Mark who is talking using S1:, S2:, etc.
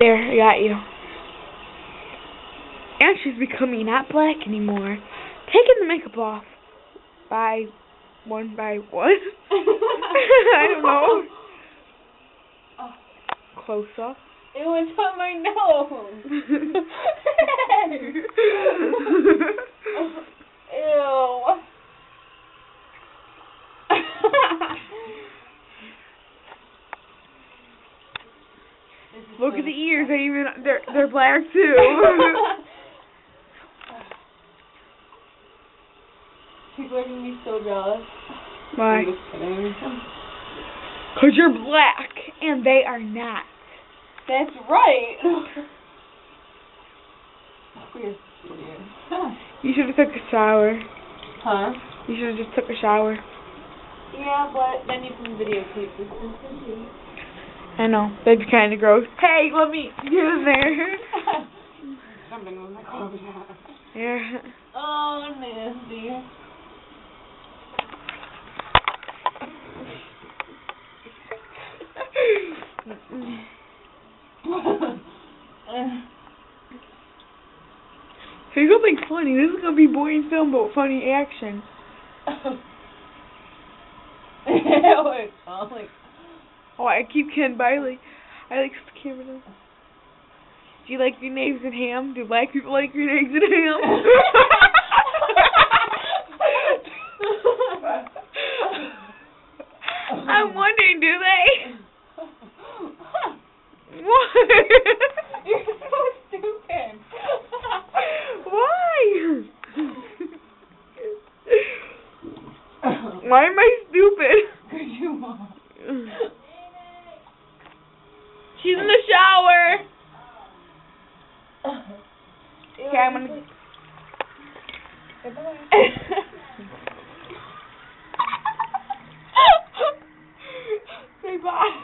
S1: There, I got you. And she's becoming not black anymore. Taking the makeup off. By one by one. I don't know. Close up.
S2: It was on my nose.
S1: Look at the ears. They even they're they're black too.
S2: People are gonna be so jealous.
S1: Why?
S2: I'm just kidding.
S1: Cause you're black and they are not.
S2: That's right. Weird.
S1: You should have took a shower.
S2: Huh?
S1: You should have just took a shower.
S2: Yeah, but then you can videotape this.
S1: I know. That'd be kind of gross. Hey, let me get in there.
S2: Jumping with my clothes.
S1: Yeah.
S2: Oh, nasty.
S1: Here's something funny. This is gonna be boring film, but funny action.
S2: Ew, oh, like,
S1: Oh, I keep Ken Biley. I like the camera now. Do you like green eggs and ham? Do black people like green eggs and ham? I'm wondering, do they? What?
S2: You're so stupid.
S1: Why? Why am I stupid?
S2: Cause you are.
S1: She's in the shower. okay, I'm gonna.
S2: Say bye.